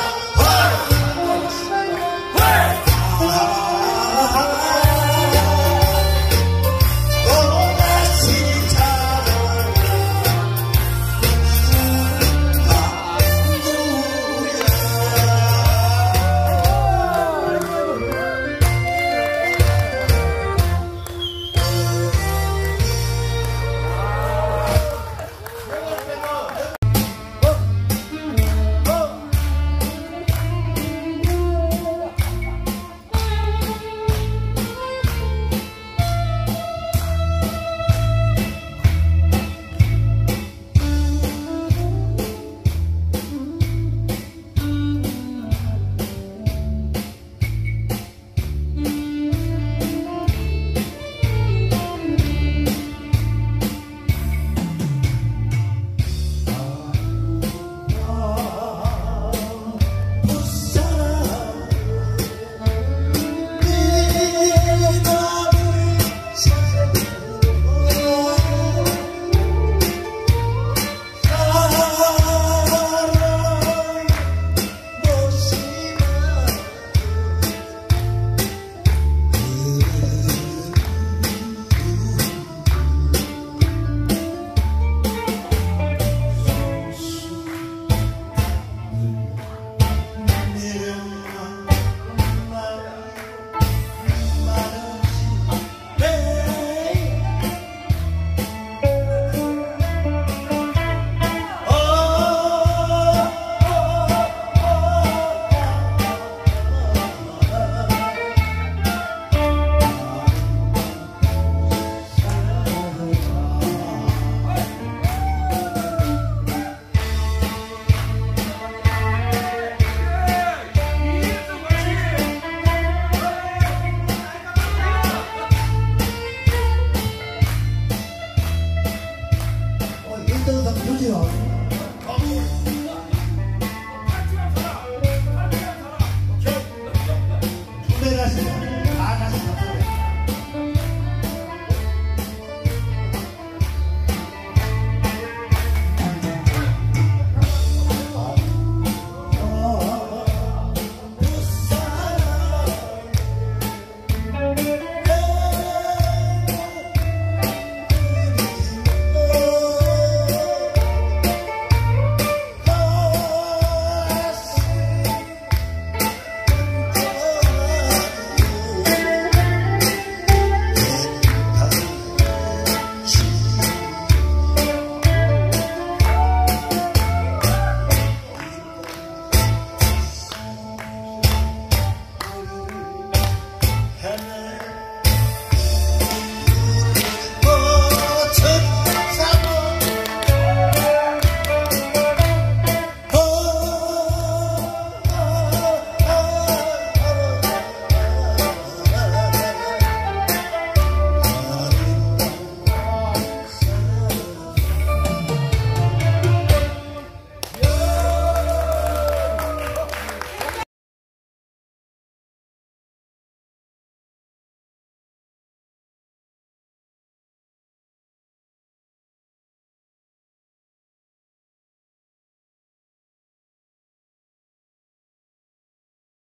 Stop!